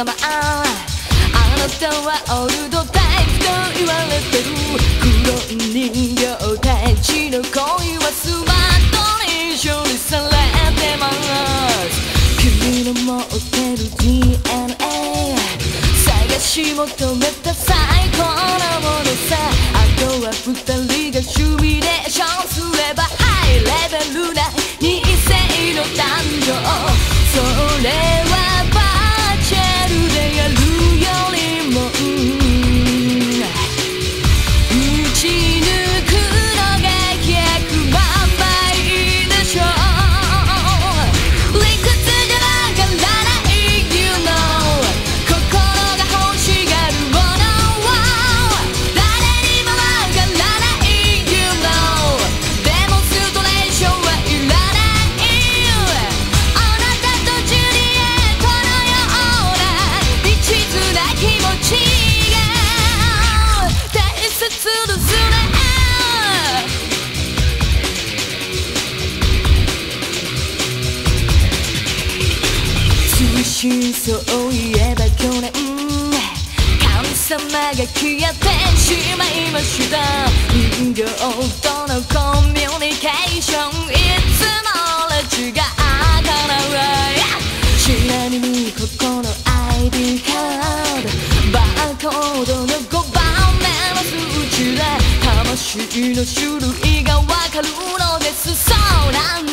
様。あなたはオールドタイプと言われてる黒い人形たちの恋はスマートに処理されてます君の持ってる DNA 探し求めた最高なものさあとは二人がシミュレーションすればハイレベルな人生の誕生それは真相言えば去年神様が消えてしまいました人形とのコミュニケーションいつもら違があかないちなみにここの ID カードバーコードの5番目の数値で魂の種類がわかる。のですそうなんだ